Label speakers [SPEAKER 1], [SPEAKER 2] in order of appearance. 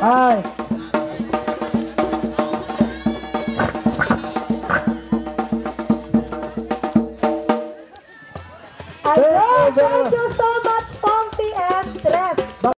[SPEAKER 1] Ai.
[SPEAKER 2] Ai, Ei,